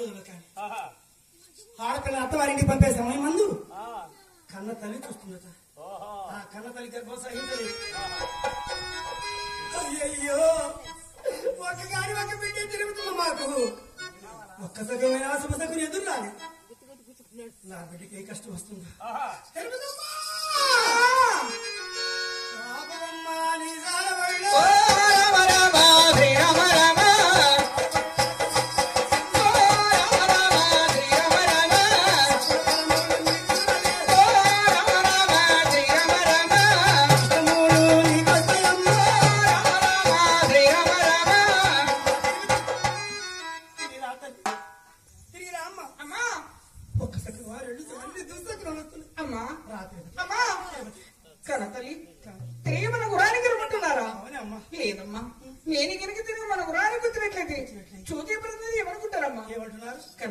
రోజులు కానీ. ఆడపిల్ల అత్తవారింటికి పంపే సమయం మందు. కన్న తల్లి చూస్తుందట. ఆ కన్న తల్లి గర్భం సహించలేదు అయ్యయ్యో. ఒక్క బిడ్డ తిరుగుతున్నా మాకు. ఒక్క సగమైన సగం ఎదురు రాలి నా బిడ్డకి ఏ కష్టం వస్తుందా.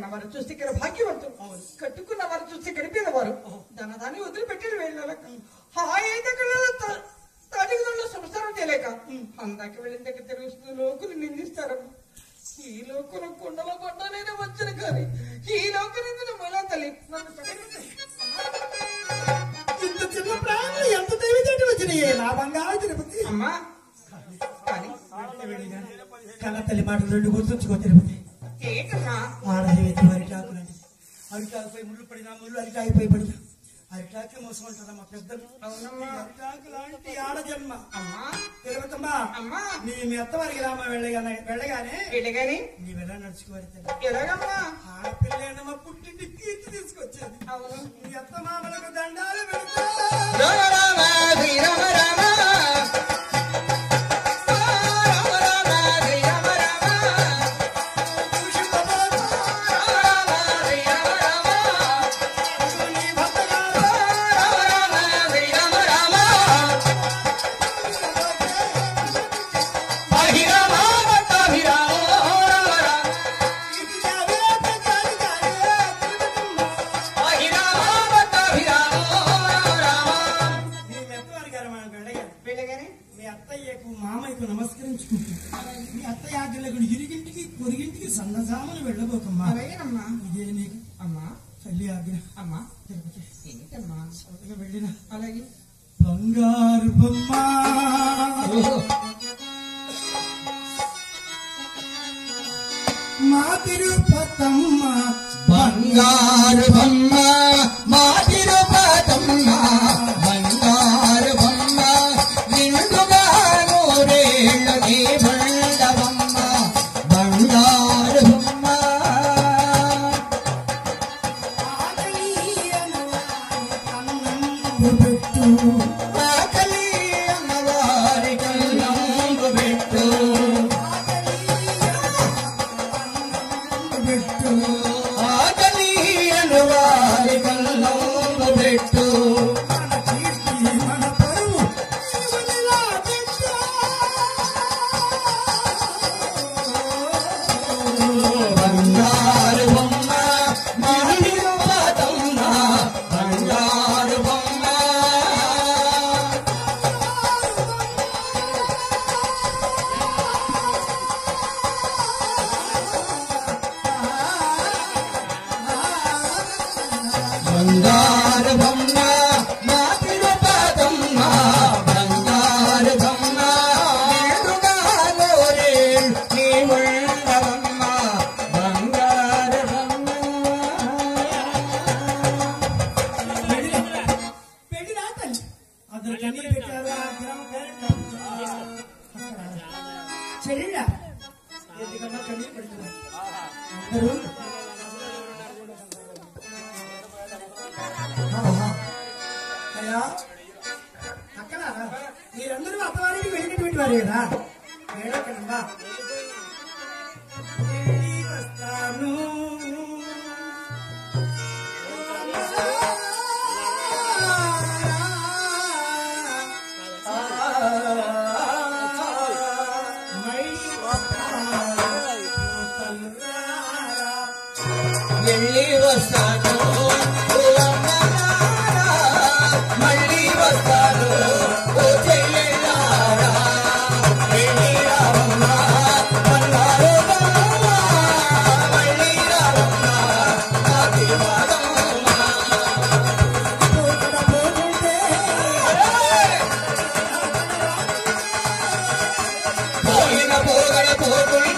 కన్నవారు చూస్తే ఇక్కడ భాగ్యవంతులు. కట్టుకున్న వారు చూస్తే గడిపేదవారు ధనదాన్ని వదిలిపెట్టి వెళ్ళాలి హాయిగా తల్లిదండ్రుల సంసారం చేయలేక. అందాక వెళ్ళిన దగ్గర తెలుస్తుంది లోకులు నిందిస్తారమ్మా ఈ లోకులు కుండలో పడ్డానైనా వచ్చిన కానీ ఈ లోకు నిందిన మొలా తల్లి. ఇంత చిన్న ఎంత తెలివితేటలు వచ్చినాయి? నా బంగారు తిరుపతి. అమ్మా కానీ కన్న తల్లి మాటలు రెండు గుర్తుంచుకో తిరుపతి. ఏంటమ్మా ఆడది వెతి అరిటాకులండి అరిటాకుపై ముళ్ళు పడినా ముళ్ళు అరిటాకుపై పడినా. అరిటాకే మోసం అంటారా మా పెద్దలు అరిటాకు లాంటి ఆడ జన్మ అమ్మా. అమ్మా. నీ మీ అత్తవారికి రామ వెళ్ళగానే వెళ్ళగానే వెళ్ళగాని? నీ వెళ్ళ నడుచుకోవాలి ఎలాగమ్మా? ఆడపిల్లేనమ్మ పుట్టింటి కీర్తి తీసుకొచ్చేది. అవును. నీ అత్త మామలకు దండాలు పెడతా. రామ రామ. అత్తయ్యకు మామయ్యకు నమస్కరించుకుంటూ మీ అత్తయ్య ఆజ్ఞలకు ఇరిగింటికి పొరిగింటికి సన్నజాములు వెళ్ళబోకమ్మా అలాగేనమ్మా ఇదే నీకు. అమ్మా. తల్లి ఆజ్ఞ అమ్మా. తిరుపతి. ఏంటమ్మా? సౌతగా వెళ్ళిన అలాగే. బంగారు బొమ్మ. మా తిరుపతమ్మ. బంగారు పెట్టు ఆకలి అన్నవారి కళ్ళంబు పెట్టు ತಿಳಿಯದಾ ಹೇಳಕ್ಕೆ ನಂಬ ದೇವಸ್ಥಾನೋ ಎಲ್ಲಿ ಹೊಸ ಹೋಗುಳು